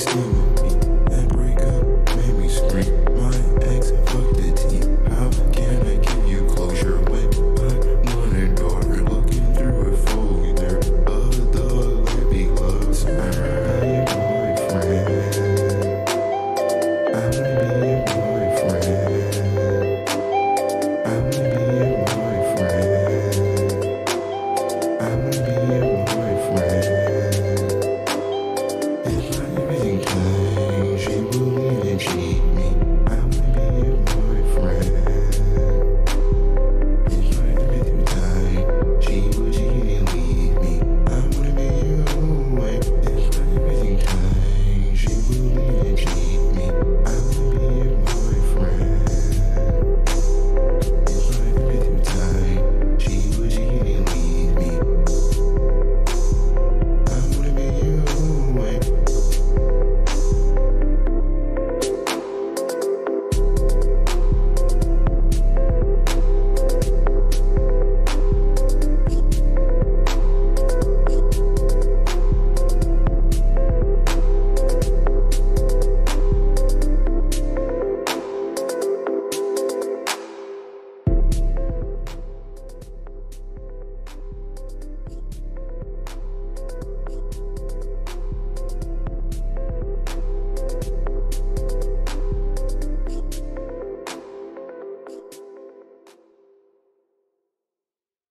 steaming.